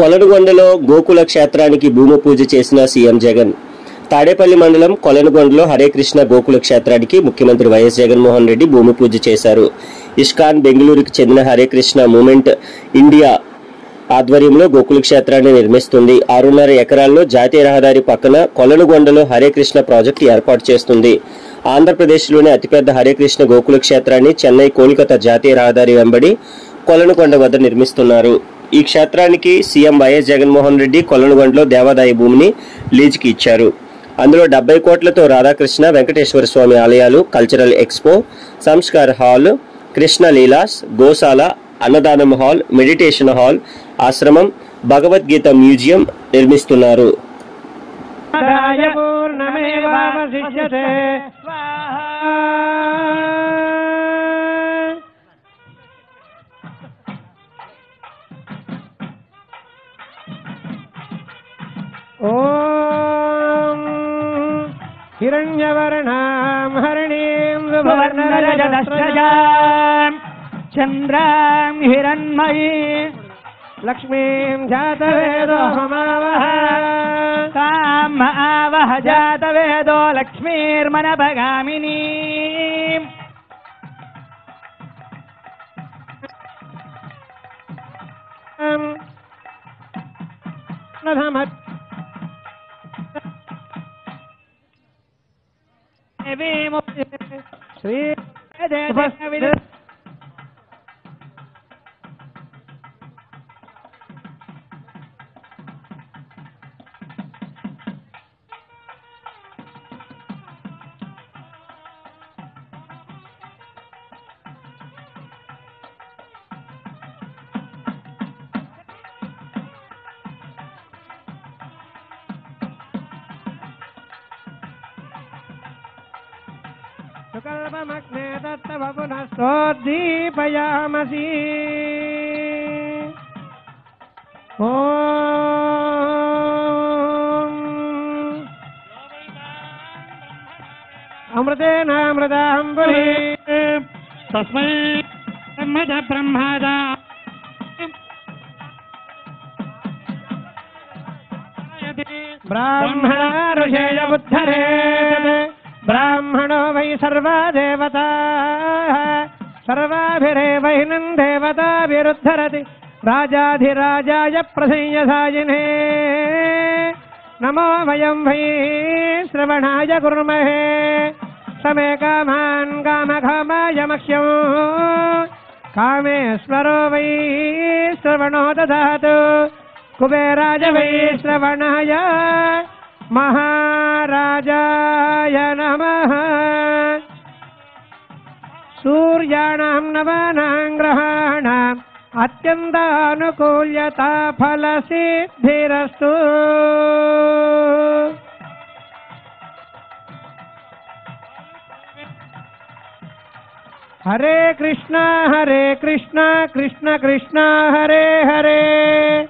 కొలనుగొండలో గోకుల క్షేత్రానికి భూమి పూజ చేసిన సీఎం జగన్. తాడేపల్లి మండలం కొలనుగొండలో హరే కృష్ణ గోకుల క్షేత్రానికి ముఖ్యమంత్రి వైఎస్ జగన్మోహన్ రెడ్డి భూమి పూజ చేశారు. ఇష్కాన్ బెంగళూరుకు చెందిన హరే కృష్ణ మూమెంట్ ఇండియా ఆధ్వర్యంలో గోకుల క్షేత్రాన్ని నిర్మిస్తుంది. ఆరున్నర ఎకరాల్లో జాతీయ రహదారి పక్కన కొలనుగొండలో హరే కృష్ణ ప్రాజెక్టు ఏర్పాటు చేస్తుంది. ఆంధ్రప్రదేశ్లోని అతిపెద్ద హరే కృష్ణ గోకుల క్షేత్రాన్ని చెన్నై కోల్కతా జాతీయ రహదారి వెంబడి కొలనుగొండ వద్ద నిర్మిస్తున్నారు. ఈ క్షేత్రానికి సీఎం వైఎస్ జగన్మోహన్ రెడ్డి కొలనుగొండలో దేవాదాయ భూమిని లీజుకి ఇచ్చారు. అందులో డెబ్బై కోట్లతో రాధాకృష్ణ వెంకటేశ్వర స్వామి ఆలయాలు cultural expo Sanskar hall Krishna Leelas గోశాల అన్నదానం హాల్ మెడిటేషన్ హాల్ ఆశ్రమం భగవద్గీత మ్యూజియం నిర్మిస్తున్నారు. ఆదాయ ॐ हिरण्यवर्णां हरिणीं सुवर्णरजतश्चजां चन्द्रां हिरण्मयी लक्ष्मीं जातवेदोहमावह ताम् आवह जातवेदो लक्ष्मीर्मनभगामिनी नधमत् Evimo, Evimo, सुकल्पमग्ने पुनः सोद्दीपयामसि ओ अमृतेनामृताम्बुरे। तस्मै ब्रह्मद ब्रह्मदा। ब्राह्मणा ऋषेय ब्राह्मणो वै सर्वा देवताः सर्वाभिरेवैनम् देवताभिरुद्धरति। राजाधिराजाय प्रसंयसायिने नमो वयम् वै श्रवणाय कुर्महे। समे कामान् कामकामाय मह्यौ। कामेश्वरो वै श्रवणो ददातु कुबेराज वै श्रवणाय। महा महाराजाय नमः। सूर्याणां नवानां ग्रहाणाम् अत्यन्तानुकूल्यता फलसिद्धिरस्तु हरे कृष्णा हरे Krishna, Krishna, Krishna, Hare Hare.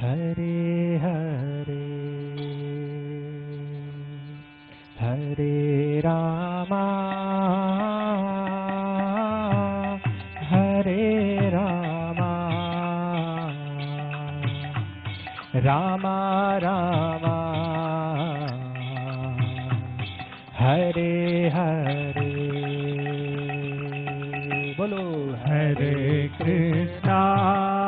Hare Hare Hare Rama Hare Rama Rama Rama Hare Hare Bolo Hare Krishna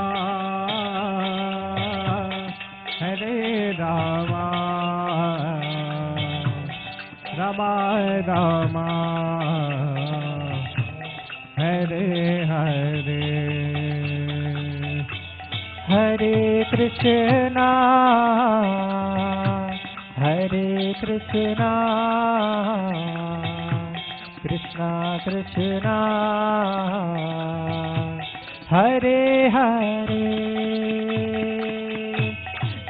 Rama. Rama Rama. Hare Hare. हरे कृष्णा। हरे कृष्णा। कृष्णा कृष्णा। हरे हरे।